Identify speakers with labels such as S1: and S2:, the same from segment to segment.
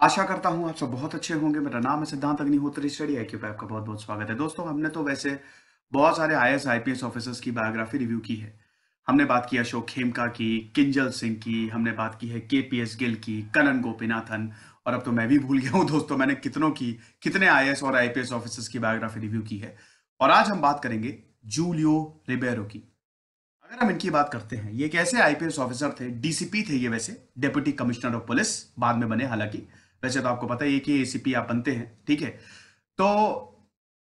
S1: आशा करता हूँ आप सब बहुत अच्छे होंगे। मेरा नाम है सिद्धांत अग्निहोत्री, स्टडी आई पे आपका बहुत बहुत स्वागत है। दोस्तों, हमने तो वैसे बहुत सारे आई एस आईपीएस ऑफिसर्स की बायोग्राफी रिव्यू की है। हमने बात की अशोक खेमका की, किंजल सिंह की, हमने बात की है के पी एस गिल की कनन गोपीनाथन, और अब तो मैं भी भूल गया हूँ दोस्तों, मैंने कितनों की, कितने आई और आईपीएस ऑफिसर्स की बायोग्राफी रिव्यू की है। और आज हम बात करेंगे जूलियो रिबेरो की। अगर हम इनकी बात करते हैं, ये एक ऐसे आईपीएस ऑफिसर थे? डीसीपी थे ये वैसे डेप्यूटी कमिश्नर ऑफ़ पुलिस बाद में बने हालाँकि। वैसे तो आपको पता है कि एसीपी आप बनते हैं, ठीक है? तो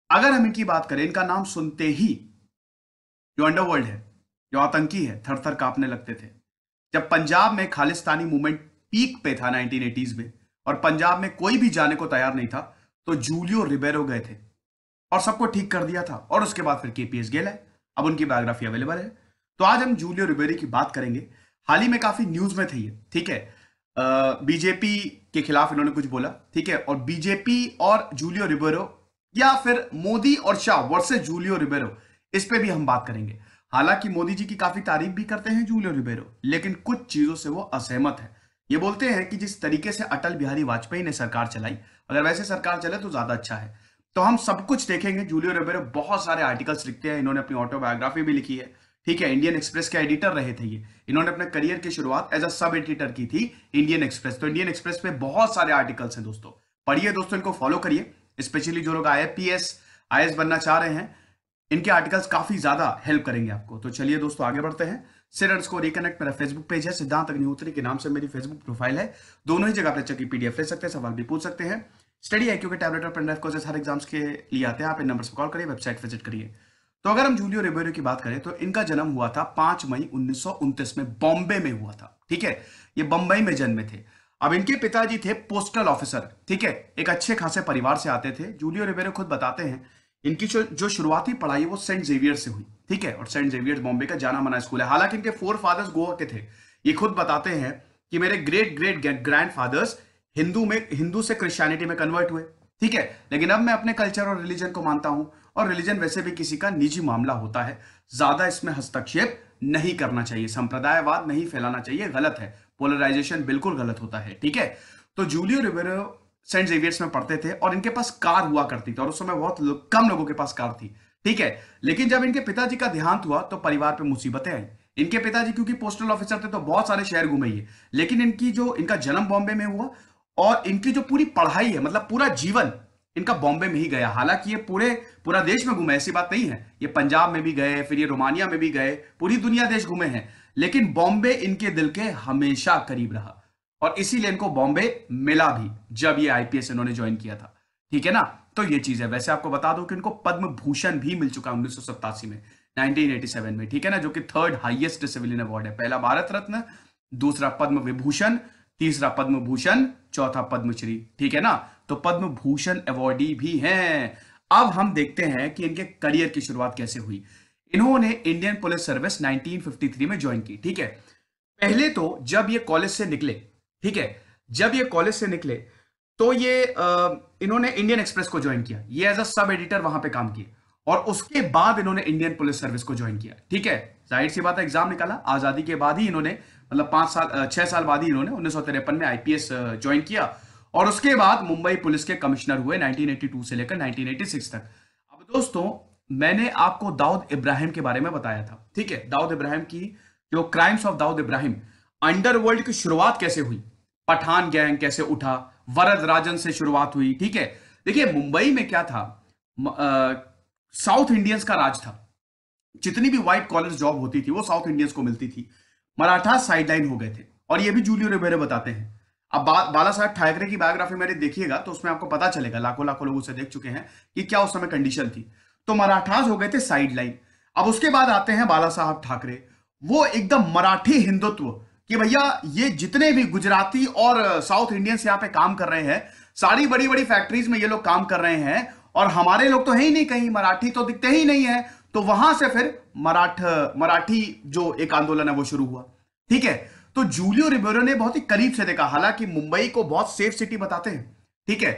S1: अगर हम इनकी बात करें, इनका नाम सुनते ही जो अंडरवर्ल्ड है, जो आतंकी है थर थर कांपने लगते थे। जब पंजाब में खालिस्तानी मूवमेंट पीक पे था 1980s में और पंजाब में कोई भी जाने को तैयार नहीं था तो जूलियो रिबेरो गए थे और सबको ठीक कर दिया था और उसके बाद फिर केपीएस गेल है अब उनकी बायोग्राफी अवेलेबल है। तो आज हम जूलियो रिबेरी की बात करेंगे। हाल ही में काफ़ी न्यूज़ में थे ये, ठीक है? बीजेपी के खिलाफ इन्होंने कुछ बोला, ठीक है? और बीजेपी और जूलियो रिबेरो या फिर मोदी और शाह वर्सेस जूलियो रिबेरो इस पे भी हम बात करेंगे। हालाँकि मोदी जी की काफ़ी तारीफ़ भी करते हैं जूलियो रिबेरो लेकिन कुछ चीज़ों से वो असहमत है। ये बोलते हैं कि जिस तरीके से अटल बिहारी वाजपेयी ने सरकार चलाई, अगर वैसे सरकार चले तो ज़्यादा अच्छा है। तो हम सब कुछ देखेंगे जूलियो रिबेरो बहुत सारे आर्टिकल्स लिखते हैं, इन्होंने अपनी ऑटोबायोग्राफी भी लिखी है। ठीक है इंडियन एक्सप्रेस के एडिटर रहे थे ये। इन्होंने अपने करियर की शुरुआत एज अ सब एडिटर की थी इंडियन एक्सप्रेस तो इंडियन एक्सप्रेस पे बहुत सारे आर्टिकल्स हैं दोस्तों। पढ़िए दोस्तों इनको फॉलो करिए। स्पेशली जो लोग आई पीएस आई बनना चाह रहे हैं, इनके आर्टिकल्स काफ़ी ज़्यादा हेल्प करेंगे आपको। तो चलिए दोस्तों, आगे बढ़ते हैं। सिर को रिकनेक्ट मेरा फेसबुक पेज है, सिद्धांत अग्निहोत्री के नाम से मेरी फेसबुक प्रोफ़ाइल है। दोनों ही जगह पर की पीडीएफ ले सकते हैं, सवाल भी पूछ सकते हैं। स्टडी आई के टैबलेट और पेन कोर्सेज हर एग्ज़ाम्स के लिए आते हैं, आप इन नंबर पर कॉल करिए वेबसाइट विज़िट करिए। तो अगर हम जूलियो रिबेरो की बात करें तो इनका जन्म हुआ था पाँच मई उन्नीस में, बॉम्बे में हुआ था, ठीक है? ये बंबई में जन्मे थे। अब इनके पिताजी थे पोस्टल ऑफिसर, ठीक है? एक अच्छे खासे परिवार से आते थे। जूलियो रिबेरो खुद बताते हैं, इनकी जो जो शुरुआती पढ़ाई वो सेंट जेवियर से हुई, ठीक है? और सेंट जेवियर बॉम्बे का जाना माना स्कूल है। हालाँकि इनके फोर फादर्स गोवा के थे। ये खुद बताते हैं कि मेरे great great grand fathers Hindu में, हिंदू से क्रिश्चियनिटी में कन्वर्ट हुए, ठीक है? लेकिन अब मैं अपने कल्चर और रिलीजन को मानता हूँ। और रिलीजन वैसे भी किसी का निजी मामला होता है। ज़्यादा इसमें हस्तक्षेप नहीं करना चाहिए। संप्रदायवाद नहीं फैलाना चाहिए। गलत है। पोलराइजेशन बिल्कुल गलत होता है। ठीक है? तो जूलियो रिवेरो सेंट जेवियर्स में पढ़ते थे और इनके पास कार हुआ करती थी और उस समय बहुत कम लोगों के पास कार थी। ठीक है? लेकिन जब इनके पिताजी का देहांत हुआ तो परिवार पे मुसीबतें आई। इनके पिताजी क्योंकि पोस्टल ऑफिसर थे तो बहुत सारे शहर घूमे लेकिन इनकी जो, इनका जन्म बॉम्बे में हुआ और इनकी जो पूरी पढ़ाई है मतलब पूरा जीवन इनका बॉम्बे में ही गया। हालाँकि ये पूरे, पूरा देश में घूमे, ऐसी बात नहीं है। ये पंजाब में भी गए, फिर ये रोमानिया में भी गए, पूरी दुनिया देश घूमे हैं। लेकिन बॉम्बे इनके दिल के हमेशा करीब रहा। और इसीलिए इनको बॉम्बे मिला भी, जब ये आईपीएस इन्होंने ज्वाइन किया था। ठीक है ना? तो ये चीज़ है। वैसे आपको बता दो कि इनको पद्म भूषण भी मिल चुका है उन्नीस में 1987 में। ठीक है ना? जो कि थर्ड हाईएस्ट सिविलियन अवार्ड है। पहला भारत रत्न, दूसरा पद्म विभूषण तीसरा पद्म भूषण चौथा पद्मश्री। ठीक है ना? तो पद्म भूषण अवॉर्डी भी हैं। अब हम देखते हैं कि इनके करियर की शुरुआत कैसे हुई। इन्होंने इंडियन पुलिस सर्विस 1953 में ज्वाइन की, ठीक है? पहले तो जब ये कॉलेज से निकले, ठीक है? जब ये कॉलेज से निकले तो ये इन्होंने इंडियन एक्सप्रेस को ज्वाइन किया। ये एज अ सब एडिटर वहाँ पे काम किए। और उसके बाद इन्होंने इंडियन पुलिस सर्विस को ज्वाइन किया, ठीक है? ज़ाहिर सी बात है एग्ज़ाम निकाला। आज़ादी के बाद ही इन्होंने मतलब पाँच साल छह साल बाद ही इन्होंने उन्नीस में आईपीएस ज्वाइन किया। और उसके बाद मुंबई पुलिस के कमिश्नर हुए 1982 से लेकर 1986 तक। अब दोस्तों, मैंने आपको दाऊद इब्राहिम के बारे में बताया था, ठीक है? दाऊद इब्राहिम की जो crimes of Dawood Ibrahim underworld की शुरुआत कैसे हुई? पठान गैंग कैसे उठा? वरद राजन से शुरुआत हुई, ठीक है? देखिए, मुंबई में क्या था? साउथ इंडियंस का राज था। जितनी भी व्हाइट कॉलर जॉब होती थी, वो साउथ इंडियंस को मिलती थी। मराठा साइडलाइन हो गए थे। और ये भी जूलियो रिबेरे बताते हैं। अब बा, बाला साहब ठाकरे की बायोग्राफी मेरे देखिएगा तो उसमें आपको पता चलेगा लाखों लाखों लोग उसे देख चुके हैं कि क्या उस समय कंडीशन थी। तो मराठास हो गए थे साइड लाइन अब उसके बाद आते हैं बाला साहब ठाकरे। वो एकदम मराठी हिंदुत्व कि भैया ये जितने भी गुजराती और साउथ इंडियंस यहाँ पे काम कर रहे हैं सारी बड़ी बड़ी फैक्ट्रीज में ये लोग काम कर रहे हैं और हमारे लोग तो है ही नहीं कहीं मराठी तो दिखते ही नहीं है। तो वहाँ से फिर मराठ मराठी जो एक आंदोलन है वो शुरू हुआ। ठीक है? तो जूलियो रिबेरो ने बहुत ही करीब से देखा, हालाँकि मुंबई को बहुत सेफ़ सिटी बताते हैं। ठीक है?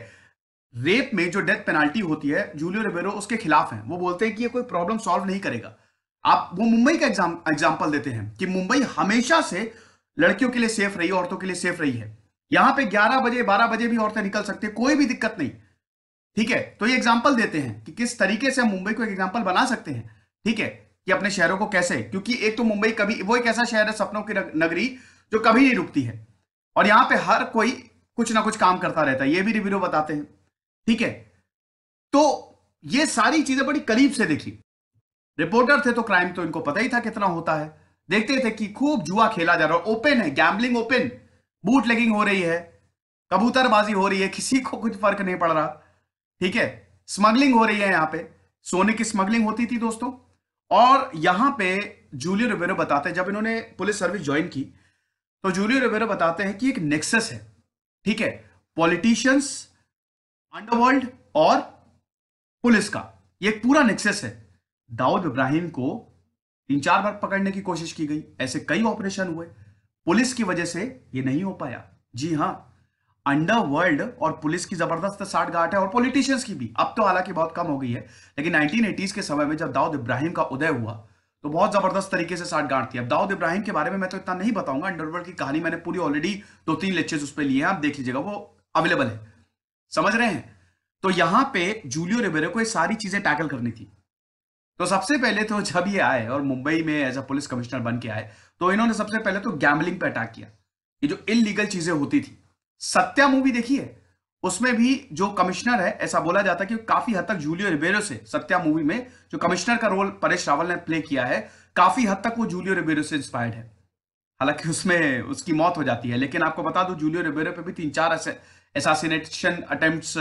S1: रेप में जो डेथ पेनाल्टी होती है, जूलियो रिबेरो उसके खिलाफ है। वो बोलते हैं कि ये कोई प्रॉब्लम सॉल्व नहीं करेगा। आप वो मुंबई का एग्ज़ाम एग्ज़ाम्पल देते हैं कि मुंबई हमेशा से लड़कियों के लिए सेफ़ रही औरतों के लिए सेफ़ रही है। यहाँ पे 11 बजे 12 बजे भी औरतें निकल सकती है, कोई भी दिक्कत नहीं। ठीक है? तो ये एग्ज़ाम्पल देते हैं कि किस तरीके से हम मुंबई को एक एग्ज़ाम्पल बना सकते हैं। ठीक है? कि अपने शहरों को कैसे? क्योंकि एक तो मुंबई कभी, वो एक ऐसा शहर है, सपनों की नगरी, जो कभी नहीं रुकती है। और यहाँ पे हर कोई कुछ ना कुछ काम करता रहता है, ये भी रिव्यू बताते हैं। ठीक है? तो ये सारी चीज़ें बड़ी करीब से देखी। रिपोर्टर थे तो क्राइम तो इनको पता ही था कितना होता है। देखते थे कि खूब जुआ खेला जा रहा है, ओपन है गैम्बलिंग ओपन बूट लेगिंग हो रही है, कबूतरबाजी हो रही है, किसी को कुछ फ़र्क नहीं पड़ रहा। ठीक है? स्मगलिंग हो रही है यहाँ पे। सोने की स्मगलिंग होती थी दोस्तों। और यहाँ पे जूलियो रिवेरो बताते हैं, जब इन्होंने पुलिस सर्विस ज्वाइन की तो जूलियो रिवेरो बताते हैं कि एक नेक्सस है, ठीक है? पॉलिटिशियंस, अंडरवर्ल्ड और पुलिस का, ये एक पूरा नेक्सस है। दाऊद इब्राहिम को तीन चार बार पकड़ने की कोशिश की गई, ऐसे कई ऑपरेशन हुए, पुलिस की वजह से ये नहीं हो पाया। जी हाँ अंडरवर्ल्ड और पुलिस की ज़बरदस्त साठ गांठ है और पॉलिटिशियंस की भी। अब तो हालाँकि बहुत कम हो गई है, लेकिन 1980s के समय में जब दाऊद इब्राहिम का उदय हुआ तो बहुत ज़बरदस्त तरीके से साठ गांठ थी। अब दाऊद इब्राहिम के बारे में मैं तो इतना नहीं बताऊँगा अंडरवर्ल्ड की कहानी मैंने पूरी ऑलरेडी दो तीन लेक्चर्स उस पर लिए हैं, आप देख लीजिएगा, वो अवेलेबल है। समझ रहे हैं? तो यहाँ पे जूलियो रिबेरो को ये सारी चीज़ें टैकल करनी थी। तो सबसे पहले तो जब ये आए और मुंबई में एज अ पुलिस कमिश्नर बन के आए तो इन्होंने सबसे पहले तो गैमलिंग पे अटैक किया। ये जो इलीगल चीज़ें होती थी सत्या मूवी देखी है उसमें भी जो कमिश्नर है, ऐसा बोला जाता है कि काफ़ी हद तक जूलियो रिबेरो से सत्या मूवी में जो कमिश्नर का रोल परेश रावल ने प्ले किया है, काफ़ी हद तक वो जूलियो रिबेरो से इंस्पायर्ड है। हालाँकि उसमें उसकी मौत हो जाती है, लेकिन आपको बता दू जूलियो रिबेरो पे भी तीन चार एसासिनेशन अटेम्प्ट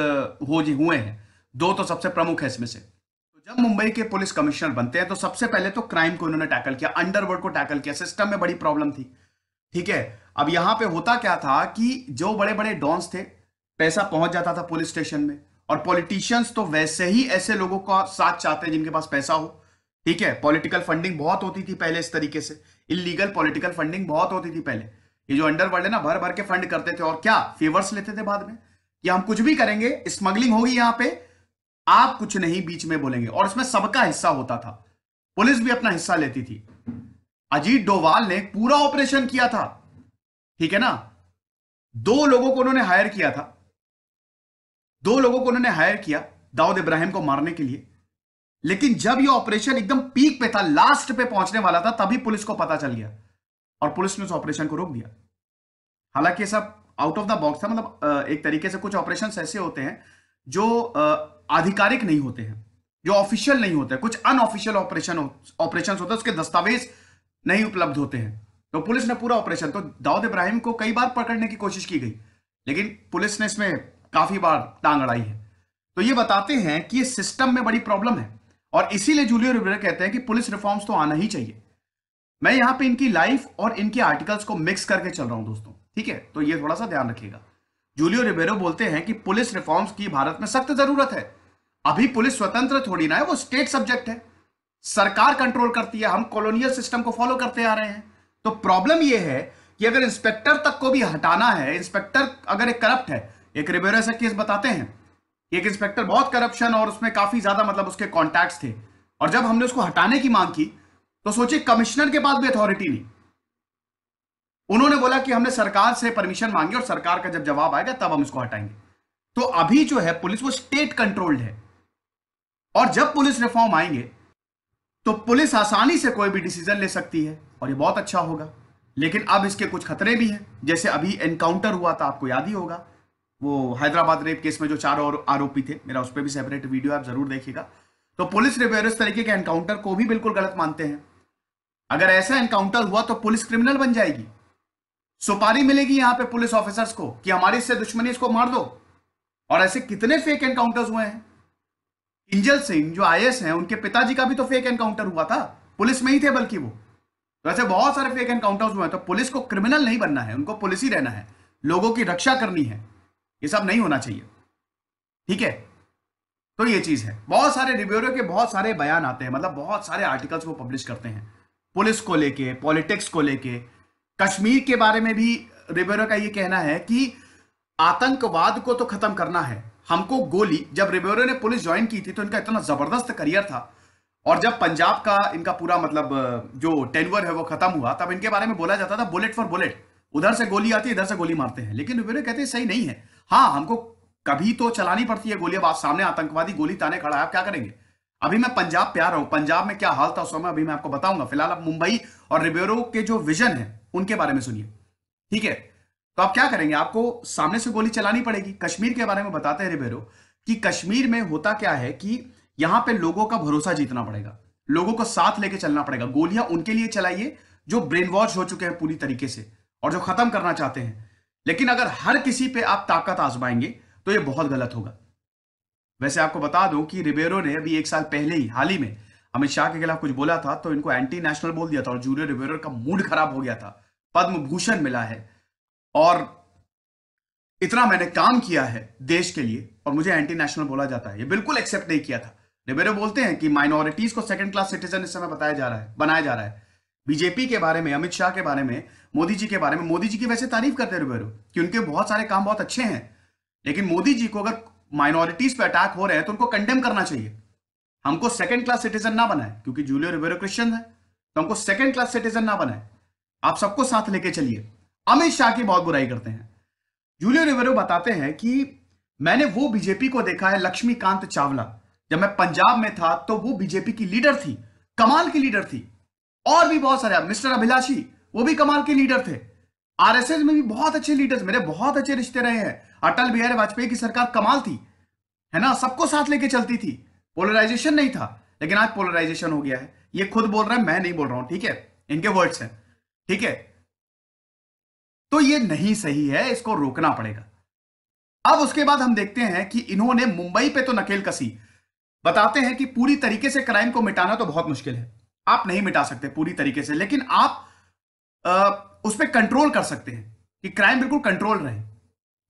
S1: हो हुए हैं। दो तो सबसे प्रमुख है इसमें से। तो जब मुंबई के पुलिस कमिश्नर बनते हैं तो सबसे पहले तो क्राइम को उन्होंने टैकल किया अंडरवर्ल्ड को टैकल किया। सिस्टम में बड़ी प्रॉब्लम थी। ठीक है? अब यहाँ पे होता क्या था कि जो बड़े बड़े डॉन्स थे, पैसा पहुँच जाता था पुलिस स्टेशन में। और पॉलिटिशियंस तो वैसे ही ऐसे लोगों का साथ चाहते हैं जिनके पास पैसा हो। ठीक है? पॉलिटिकल फंडिंग बहुत होती थी पहले इस तरीके से। इलीगल पॉलिटिकल फंडिंग बहुत होती थी पहले। ये जो अंडरवर्ल्ड है ना भर भर के फंड करते थे और क्या? फेवर्स लेते थे बाद में कि हम कुछ भी करेंगे, स्मगलिंग होगी यहाँ पे, आप कुछ नहीं बीच में बोलेंगे। और इसमें सबका हिस्सा होता था। पुलिस भी अपना हिस्सा लेती थी। अजीत डोवाल ने पूरा ऑपरेशन किया था। ठीक है ना? दो लोगों को उन्होंने हायर किया था। दो लोगों को उन्होंने हायर किया दाऊद इब्राहिम को मारने के लिए। लेकिन जब यह ऑपरेशन एकदम पीक पे था, लास्ट पे पहुँचने वाला था, तभी पुलिस को पता चल गया और पुलिस ने उस ऑपरेशन को रोक दिया। हालाँकि सब आउट ऑफ़ द बॉक्स था मतलब एक तरीके से कुछ ऑपरेशन ऐसे होते हैं जो आधिकारिक नहीं होते हैं, जो ऑफिशियल नहीं होते कुछ अनऑफिशियल ऑपरेशन ऑपरेशन होते हैं, उसके दस्तावेज़ नहीं उपलब्ध होते हैं। तो पुलिस ने पूरा ऑपरेशन तो दाऊद इब्राहिम को कई बार पकड़ने की कोशिश की गई, लेकिन पुलिस ने इसमें काफ़ी बार टांग अड़ाई है। तो ये बताते हैं कि ये सिस्टम में बड़ी प्रॉब्लम है, और इसीलिए जूलियो रिवेरा कहते हैं कि पुलिस रिफॉर्म्स तो आना ही चाहिए। मैं यहाँ पे इनकी लाइफ और इनके आर्टिकल्स को मिक्स करके चल रहा हूँ दोस्तों, ठीक है? तो ये थोड़ा सा ध्यान रखिएगा। जूलियो रिबेरो बोलते हैं कि पुलिस रिफॉर्म्स की भारत में सख्त ज़रूरत है। अभी पुलिस स्वतंत्र थोड़ी ना है, वो स्टेट सब्जेक्ट है। सरकार कंट्रोल करती है, हम कॉलोनियल सिस्टम को फॉलो करते आ रहे हैं। तो प्रॉब्लम यह है कि अगर इंस्पेक्टर तक को भी हटाना है इंस्पेक्टर अगर एक करप्ट है, एक रिबेरो ऐसा केस बताते हैं, एक इंस्पेक्टर बहुत करप्शन और उसमें काफ़ी ज़्यादा मतलब उसके कॉन्टैक्ट थे, और जब हमने उसको हटाने की मांग की तो सोचिए कमिश्नर के पास भी अथॉरिटी नहीं। उन्होंने बोला कि हमने सरकार से परमिशन मांगी और सरकार का जब जवाब आएगा, तब हम इसको हटाएँगे। तो अभी जो है, पुलिस वो स्टेट कंट्रोल्ड है। और जब पुलिस रिफॉर्म आएँगे तो पुलिस आसानी से कोई भी डिसीज़न ले सकती है, और ये बहुत अच्छा होगा। लेकिन अब इसके कुछ खतरे भी हैं। जैसे अभी एनकाउंटर हुआ था, आपको याद ही होगा। वो हैदराबाद रेप केस में जो चार और आरोपी थे, मेरा उस पर भी सेपरेट वीडियो आप ज़रूर देखिएगा। तो पुलिस रिव्यूअर इस तरीके के एनकाउंटर को भी बिल्कुल गलत मानते हैं। अगर ऐसा एनकाउंटर हुआ तो पुलिस क्रिमिनल बन जाएगी। सुपारी मिलेगी यहाँ पे पुलिस ऑफिसर्स को कि हमारी इससे दुश्मनी इसको मार दो। और ऐसे कितने फेक एनकाउंटर्स हुए हैं। इंजल सिंह, जो आई हैं, उनके पिताजी का भी तो फेक एनकाउंटर हुआ था। पुलिस में ही थे बल्कि वो। ऐसे बहुत सारे फेक एनकाउंटर्स हुए हैं तो पुलिस को क्रिमिनल नहीं बनना है, उनको पुलिस ही रहना है। लोगों की रक्षा करनी है। ये सब नहीं होना चाहिए। ठीक है? तो ये चीज़ है। बहुत सारे रिव्यूअर के बहुत सारे बयान आते हैं मतलब बहुत सारे आर्टिकल्स वो पब्लिश करते हैं। पुलिस को लेके पॉलिटिक्स को लेके। कश्मीर के बारे में भी रिव्यूअर का ये कहना है कि आतंकवाद को तो खत्म करना है। हमको गोली, जब रिबेरो ने पुलिस ज्वाइन की थी तो इनका इतना ज़बरदस्त करियर था। और जब पंजाब का इनका पूरा मतलब जो टेनवर है, वो खत्म हुआ, तब इनके बारे में बोला जाता था बुलेट फॉर बुलेट उधर से गोली आती है, इधर से गोली मारते हैं। लेकिन रिबेरो कहते हैं, सही नहीं है। हाँ हमको कभी तो चलानी पड़ती है गोली, अब आप सामने आतंकवादी गोली ताने खड़ा है, आप क्या करेंगे? अभी मैं पंजाब पे आ रहा हूँ, पंजाब में क्या हाल था उस समय अभी मैं आपको बताऊँगा। फ़िलहाल आप मुंबई और रिबेरो के जो विजन है, उनके बारे में सुनिए। ठीक है? तो आप क्या करेंगे? आपको सामने से गोली चलानी पड़ेगी। कश्मीर के बारे में बताते हैं रिबेरो कि कश्मीर में होता क्या है कि यहाँ पे लोगों का भरोसा जीतना पड़ेगा। लोगों को साथ लेके चलना पड़ेगा। गोलियाँ उनके लिए चलाइए जो ब्रेन वॉश हो चुके हैं पूरी तरीके से और जो खत्म करना चाहते हैं। लेकिन अगर हर किसी पे आप ताकत आजमाएँगे तो ये बहुत गलत होगा। वैसे आपको बता दूँ कि रिबेरो ने अभी एक साल पहले ही, हाल ही में अमित शाह के खिलाफ कुछ बोला था तो इनको एंटी नेशनल बोल दिया था और जूलियो रिबेरो का मूड खराब हो गया था। पद्म भूषण मिला है। और इतना मैंने काम किया है देश के लिए, और मुझे एंटी नेशनल बोला जाता है। ये बिल्कुल एक्सेप्ट नहीं किया था। रिबेरो बोलते हैं कि माइनॉरिटीज को सेकंड क्लास सिटीजन इस समय बताया जा रहा है, बनाया जा रहा है। बीजेपी के बारे में अमित शाह के बारे में मोदी जी के बारे में मोदी जी की वैसे तारीफ़ करते हैं रिबेरो, कि उनके बहुत सारे काम बहुत अच्छे हैं। लेकिन मोदी जी को अगर माइनॉरिटीज पे अटैक हो रहे हैं तो उनको कंडेम करना चाहिए। हमको सेकंड क्लास सिटीजन ना बनाए, क्योंकि जूलियो रिबेरो क्रिश्चियन है तो हमको सेकंड क्लास सिटीजन ना बनाए। आप सबको साथ लेके चलिए। अमित शाह की बहुत बुराई करते हैं। जूलियो रिबेरो बताते हैं कि मैंने वो बीजेपी को देखा है, लक्ष्मीकांत चावला। जब मैं पंजाब में था तो वो बीजेपी की लीडर थी, कमाल की लीडर थी। और भी बहुत सारे, मिस्टर अभिलाषी, वो भी कमाल के लीडर थे। आरएसएस में भी बहुत अच्छे लीडर्स, मेरे बहुत अच्छे रिश्ते रहे हैं। अटल बिहारी वाजपेयी की सरकार कमाल थी, है ना? सबको साथ लेके चलती थी। पोलराइजेशन नहीं था, लेकिन आज पोलराइजेशन हो गया है। ये खुद बोल रहा है, मैं नहीं बोल रहा हूँ, ठीक है? इनके वर्ड्स हैं, ठीक है? तो ये नहीं सही है इसको रोकना पड़ेगा। अब उसके बाद हम देखते हैं कि इन्होंने मुंबई पे तो नकेल कसी। बताते हैं कि पूरी तरीके से क्राइम को मिटाना तो बहुत मुश्किल है। आप नहीं मिटा सकते पूरी तरीके से लेकिन आप आ, उस पर कंट्रोल कर सकते हैं कि क्राइम बिल्कुल कंट्रोल रहे।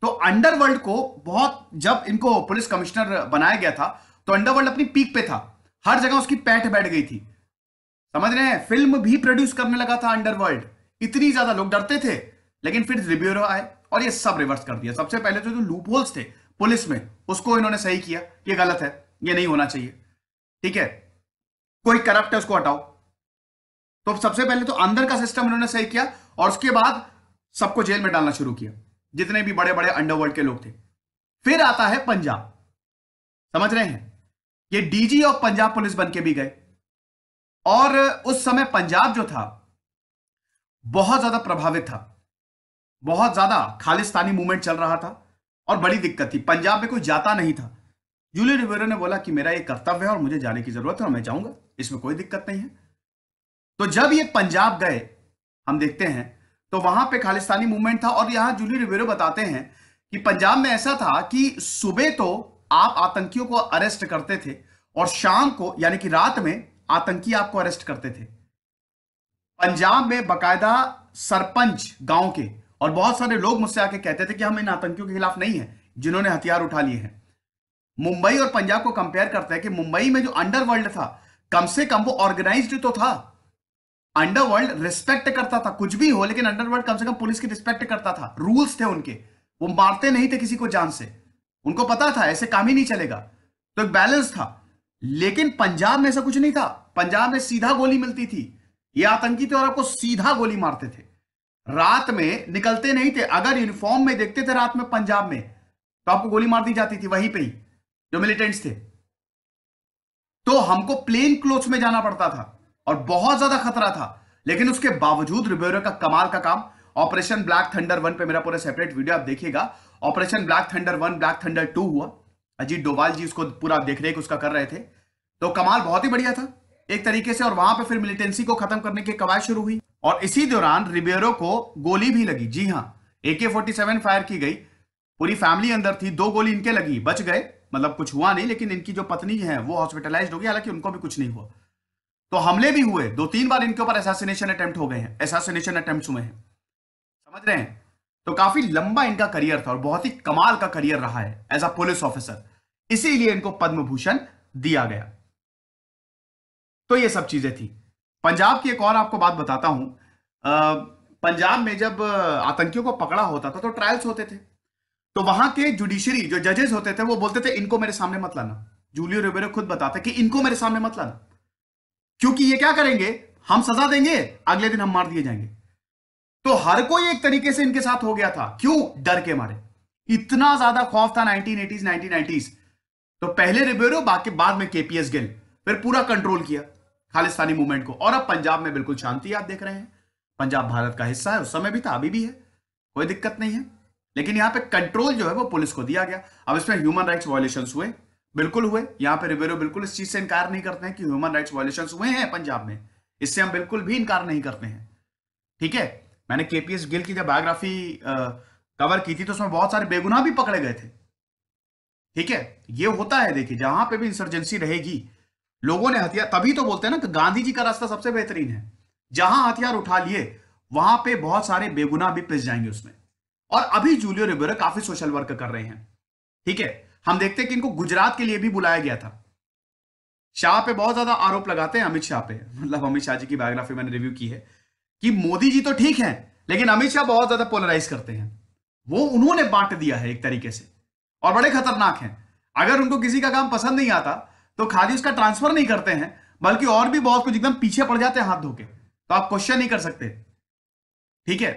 S1: तो अंडरवर्ल्ड को बहुत जब इनको पुलिस कमिश्नर बनाया गया था तो अंडरवर्ल्ड अपनी पीक पे था। हर जगह उसकी पैठ बैठ गई थी। समझ रहे हैं? फ़िल्म भी प्रोड्यूस करने लगा था अंडरवर्ल्ड। इतनी ज़्यादा लोग डरते थे। लेकिन फिर रिव्यूरो आए और ये सब रिवर्स कर दिया। सबसे पहले जो लूप होल्स थे पुलिस में, उसको इन्होंने सही किया। ये गलत है, ये नहीं होना चाहिए। ठीक है? कोई करप्ट है, उसको हटाओ। तो सबसे पहले तो अंदर का सिस्टम इन्होंने सही किया और उसके बाद सबको जेल में डालना शुरू किया, जितने भी बड़े बड़े अंडरवर्ल्ड के लोग थे। फिर आता है पंजाब। समझ रहे हैं? ये डीजी ऑफ़ पंजाब पुलिस बन के भी गए। और उस समय पंजाब जो था, बहुत ज़्यादा प्रभावित था। बहुत ज़्यादा खालिस्तानी मूवमेंट चल रहा था और बड़ी दिक्कत थी। पंजाब में कोई जाता नहीं था। जूलियो रिवेरो ने बोला कि मेरा ये कर्तव्य है और मुझे जाने की ज़रूरत है और मैं जाऊँगा। इसमें कोई दिक्कत नहीं है। तो जब ये पंजाब गए, हम देखते हैं तो वहाँ पे खालिस्तानी मूवमेंट था और यहाँ जूलियो रिवेरो बताते हैं कि पंजाब में ऐसा था कि सुबह तो आप आतंकियों को अरेस्ट करते थे और शाम को, यानी कि रात में, आतंकी आपको अरेस्ट करते थे। पंजाब में बकायदा सरपंच गाँव के और बहुत सारे लोग मुझसे आके कहते थे कि हम इन आतंकियों के खिलाफ नहीं है, जिन्होंने हथियार उठा लिए हैं। मुंबई और पंजाब को कंपेयर करते हैं कि मुंबई में जो अंडरवर्ल्ड था, कम से कम वो ऑर्गेनाइज्ड तो था। अंडरवर्ल्ड रिस्पेक्ट करता था, कुछ भी हो, लेकिन अंडरवर्ल्ड कम से कम पुलिस की रिस्पेक्ट करता था। रूल्स थे उनके। वो मारते नहीं थे किसी को जान से। उनको पता था, ऐसे काम ही नहीं चलेगा। तो एक बैलेंस था। लेकिन पंजाब में ऐसा कुछ नहीं था। पंजाब में सीधा गोली मिलती थी। ये आतंकी थे और आपको सीधा गोली मारते थे। रात में निकलते नहीं थे। अगर यूनिफॉर्म में देखते थे रात में पंजाब में तो आपको गोली मार दी जाती थी वहीं पे ही, जो मिलिटेंट्स थे। तो हमको प्लेन क्लोथ में जाना पड़ता था और बहुत ज़्यादा खतरा था। लेकिन उसके बावजूद रिबेरो का कमाल का काम, ऑपरेशन ब्लैक थंडर वन पे मेरा पूरा सेपरेट वीडियो आप देखिएगा। Operation black thunder one, black thunder two हुआ। अजीत डोवाल जी उसको पूरा देख रेख उसका कर रहे थे। तो कमाल बहुत ही बढ़िया था। एक तरीके से और वहाँ पे फिर मिलिटेंसी को खत्म करने की कवायद शुरू हुई। और इसी दौरान रिबेरो को गोली भी लगी। जी हाँ एके फोर्टी सेवन फायर की गई। पूरी फैमिली अंदर थी, दो गोली इनके लगी, बच गए। मतलब कुछ हुआ नहीं, लेकिन इनकी जो पत्नी है, वो हॉस्पिटलाइज हो गई। हालाँकि उनको भी कुछ नहीं हुआ। तो हमले भी हुए। दो तीन बार इनके ऊपर एसासिनेशन अटेम्प्ट हो गए हैं। एसासिनेशन अटेम्प्ट हुए हैं। समझ रहे हैं? तो काफ़ी लंबा इनका करियर था और बहुत ही कमाल का करियर रहा है एज अ पुलिस ऑफिसर इसीलिए इनको पद्म भूषण दिया गया। तो ये सब चीज़ें थी। पंजाब की एक और आपको बात बताता हूँ। पंजाब में जब आतंकियों को पकड़ा होता था तो ट्रायल्स होते थे। तो वहाँ के जुडिशरी जो जजेस होते थे, वो बोलते थे, इनको मेरे सामने मत लाना। जूलियो रिबेरो खुद बताते कि, इनको मेरे सामने मत लाना। क्योंकि ये क्या करेंगे? हम सजा देंगे, अगले दिन हम मार दिए जाएँगे। तो हर कोई एक तरीके से इनके साथ हो गया था। क्यों? डर के मारे। इतना ज़्यादा खौफ था 1980s 1990s तो पहले रिबेरो बाकी बाद में केपीएस गिल फिर पूरा कंट्रोल किया। खालिस्तानी मूवमेंट को। और अब पंजाब में बिल्कुल शांति आप देख रहे हैं। पंजाब भारत का हिस्सा है, उस समय भी था, अभी भी है। कोई दिक्कत नहीं है। लेकिन यहाँ पे कंट्रोल जो है, वो पुलिस को दिया गया। अब इसमें ह्यूमन राइट्स वायोलेशन हुए। बिल्कुल हुए। यहाँ पे रिबेरो बिल्कुल इस चीज़ से इनकार नहीं करते हैं कि ह्यूमन राइट्स वायोलेशन हुए हैं पंजाब में। इससे हम बिल्कुल भी इनकार नहीं करते हैं। ठीक है? मैंने केपीएस गिल की जब बायोग्राफी कवर की थी तो उसमें बहुत सारे बेगुनाह भी पकड़े गए थे। ठीक है? ये होता है, देखिए, जहाँ पे भी इंसर्जेंसी रहेगी लोगों ने हथियार, तभी तो बोलते हैं ना कि गांधी जी का रास्ता सबसे बेहतरीन है। जहाँ हथियार उठा लिए, वहाँ पे बहुत सारे बेगुनाह भी पिस जाएँगे उसमें। और अभी जूलियो रिबेरो काफ़ी सोशल वर्क कर रहे हैं। ठीक है, हम देखते हैं कि इनको गुजरात के लिए भी बुलाया गया था। शाह पे बहुत ज़्यादा आरोप लगाते हैं, अमित शाह पे। मतलब अमित शाह जी की बायोग्राफी मैंने रिव्यू की है कि मोदी जी तो ठीक है, लेकिन अमित शाह बहुत ज़्यादा पोलराइज करते हैं। वो उन्होंने बांट दिया है एक तरीके से, और बड़े खतरनाक हैं। अगर उनको किसी का काम पसंद नहीं आता तो खाली उसका ट्रांसफ़र नहीं करते हैं, बल्कि और भी बहुत कुछ एकदम पीछे पड़ जाते हैं हाथ धोके तो आप क्वेश्चन नहीं कर सकते। ठीक है?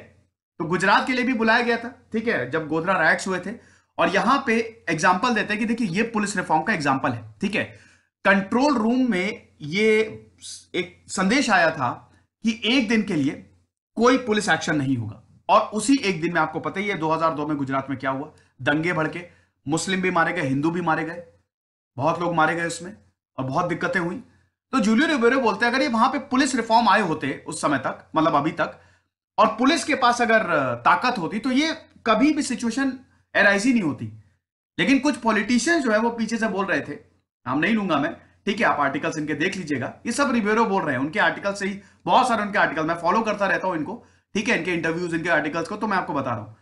S1: तो गुजरात के लिए भी बुलाया गया था। ठीक है? जब गोधरा राइट्स हुए थे। और यहाँ पे एग्ज़ाम्पल देते हैं कि देखिए, ये पुलिस रिफॉर्म का एग्ज़ाम्पल है। ठीक है? कंट्रोल रूम में ये एक संदेश आया था कि एक दिन के लिए कोई पुलिस एक्शन नहीं होगा। और उसी एक दिन में आपको पता ही है 2002 में गुजरात में क्या हुआ? दंगे भड़के। मुस्लिम भी मारे गए, हिंदू भी मारे गए। बहुत लोग मारे गए उसमें और बहुत दिक्कतें हुई। तो जूलियो रिबेरो बोलते हैं, अगर ये वहाँ पे पुलिस रिफॉर्म आए होते उस समय तक मतलब अभी तक, और पुलिस के पास अगर ताकत होती तो ये कभी भी सिचुएशन एराइज ही नहीं होती। लेकिन कुछ पॉलिटिशियंस जो है, वो पीछे से बोल रहे थे, नाम नहीं लूँगा मैं, ठीक है, आप आर्टिकल्स इनके देख लीजिएगा। ये सब रिव्यूरो बोल रहे हैं, उनके आर्टिकल से ही, बहुत सारे उनके आर्टिकल मैं फॉलो करता रहता हूँ इनको, ठीक है, इनके इंटरव्यूज़ इनके आर्टिकल्स को तो मैं आपको बता रहा हूँ।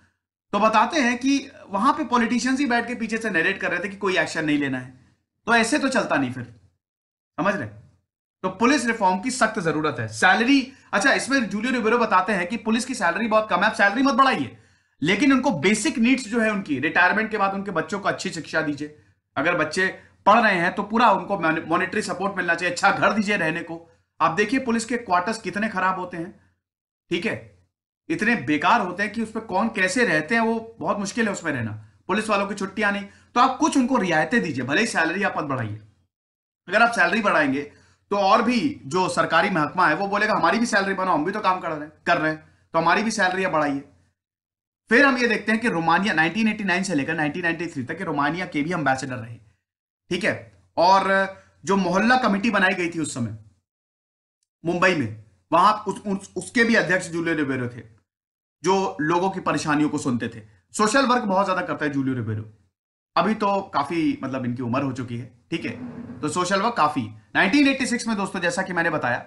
S1: तो बताते हैं कि वहाँ पे पॉलिटिशियंस ही बैठ के पीछे से नरेट कर रहे थे कि कोई एक्शन नहीं लेना है। तो ऐसे तो चलता नहीं फिर। समझ रहे? तो पुलिस रिफॉर्म की सख्त ज़रूरत है। सैलरी अच्छा इसमें जूलियो रिबेरो बताते हैं कि पुलिस की सैलरी बहुत कम है, आप सैलरी मत बढ़ाइए। लेकिन उनको बेसिक नीड्स जो है उनकी रिटायरमेंट के बाद उनके बच्चों को अच्छी शिक्षा दीजिए। अगर बच्चे पढ़ रहे हैं तो पूरा उनको मॉनिटरी सपोर्ट मिलना चाहिए अच्छा घर दीजिए रहने को। आप देखिए पुलिस के क्वार्टर्स कितने खराब होते हैं। ठीक है? इतने बेकार होते हैं कि उस पर कौन कैसे रहते हैं, वो बहुत मुश्किल है उसमें रहना। पुलिस वालों की छुट्टियाँ नहीं तो आप कुछ उनको रियायतें दीजिए भले ही सैलरी आप बढ़ाइए। अगर आप सैलरी बढ़ाएँगे तो और भी जो सरकारी महकमा है वो बोलेगा हमारी भी सैलरी बनाओ हम भी तो काम कर रहे हैं कर रहे हैं तो हमारी भी सैलरी बढ़ाइए। फिर हम ये देखते हैं कि रोमानिया 1989 से लेकर 1993 तक रोमानिया के भी एम्बेसडर रहे। ठीक है? और जो मोहल्ला कमेटी बनाई गई थी उस समय मुंबई में वहाँ उस, उस, उसके भी अध्यक्ष जूलियो रिबेरो थे जो लोगों की परेशानियों को सुनते थे। सोशल वर्क बहुत ज़्यादा करता है जूलियो रिबेरो। अभी तो काफ़ी मतलब इनकी उम्र हो चुकी है ठीक है? तो सोशल वर्क काफ़ी। 1986 में दोस्तों जैसा कि मैंने बताया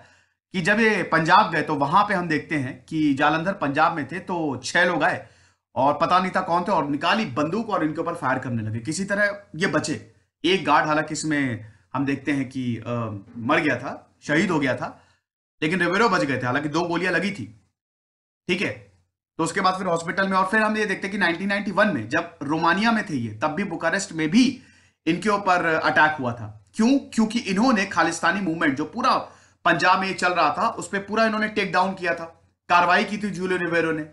S1: कि जब ये पंजाब गए तो वहाँ पे हम देखते हैं कि जालंधर पंजाब में थे तो छह लोग आए और पता नहीं था कौन थे और निकाली बंदूक और इनके ऊपर फायर करने लगे। किसी तरह ये बचे। एक गार्ड हालाँकि इसमें हम देखते हैं कि आ, मर गया था शहीद हो गया था लेकिन रेवेरो बच गए थे। हालाँकि दो गोलियाँ लगी थी ठीक है? तो उसके बाद फिर हॉस्पिटल में और फिर हम ये देखते हैं कि 1991 में जब रोमानिया में थे ये, तब भी बुकारेस्ट में भी इनके ऊपर अटैक हुआ था। क्यों? क्योंकि इन्होंने खालिस्तानी मूवमेंट जो पूरा पंजाब में चल रहा था, उस पर पूरा इन्होंने टेक डाउन किया था। कार्रवाई की थी जूलियो रिवेरो ने।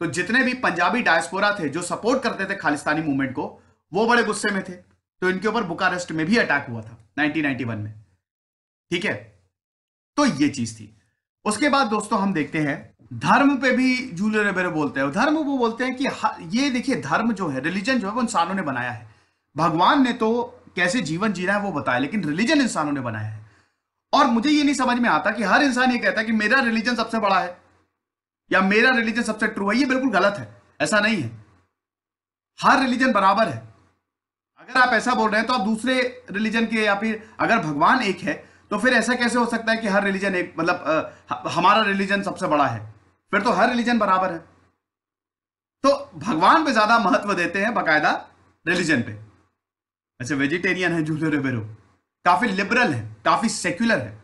S1: तो जितने भी पंजाबी डायस्पोरा थे, जो सपोर्ट करते थे खालिस्तानी मूवमेंट को, वो बड़े गुस्से में थे। तो इनके ऊपर बुकारेस्ट में भी अटैक हुआ था 1991 में। ठीक है? तो ये चीज़ थी। उसके बाद दोस्तों हम देखते हैं धर्म पे भी जूलियो रेबेरो बोलते हैं। धर्म वो बोलते हैं कि ये देखिए, धर्म जो है रिलीजन जो है, वो इंसानों ने बनाया है। भगवान ने तो कैसे जीवन जीना है वो बताया, लेकिन रिलीजन इंसानों ने बनाया है। और मुझे ये नहीं समझ में आता कि हर इंसान ये कहता है कि मेरा रिलीजन सबसे बड़ा है, या मेरा रिलीजन सबसे ट्रू है, ये बिल्कुल गलत है, ऐसा नहीं है। हर रिलीजन बराबर है। अगर आप ऐसा बोल रहे हैं तो आप दूसरे रिलीजन के, या फिर अगर भगवान एक है तो फिर ऐसा कैसे हो सकता है कि हर रिलीजन एक मतलब हमारा रिलीजन सबसे बड़ा है? फिर तो हर रिलीजन बराबर है। तो भगवान पे ज़्यादा महत्व देते हैं बाकायदा रिलीजन पे। ऐसे वेजिटेरियन है जूलियो रिबेरो काफ़ी लिबरल है, काफ़ी सेक्युलर है।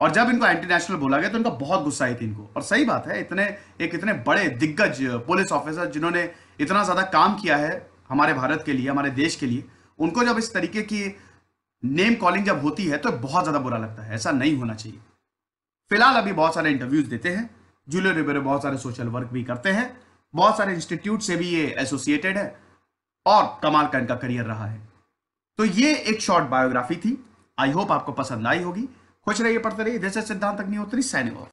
S1: और जब इनको एंटी नेशनल बोला गया तो इनका बहुत गुस्सा आई थी इनको। और सही बात है, इतने, एक इतने बड़े दिग्गज पुलिस ऑफिसर जिन्होंने इतना ज़्यादा काम किया है हमारे भारत के लिए, हमारे देश के लिए, उनको जब इस तरीके की नेम कॉलिंग जब होती है तो बहुत ज़्यादा बुरा लगता है। ऐसा नहीं होना चाहिए। फ़िलहाल अभी बहुत सारे इंटरव्यूज़ देते हैं। जूलियो रिबेरो बहुत सारे सोशल वर्क भी करते हैं, बहुत सारे इंस्टीट्यूट से भी ये एसोसिएटेड है और कमाल का इनका करियर रहा है। तो ये एक शॉर्ट बायोग्राफी थी। आई होप आपको पसंद आई होगी। खुश रहिए, पढ़ते रहिए। जैसे सिद्धांत अग्निहोत्री साइनिंग ऑफ़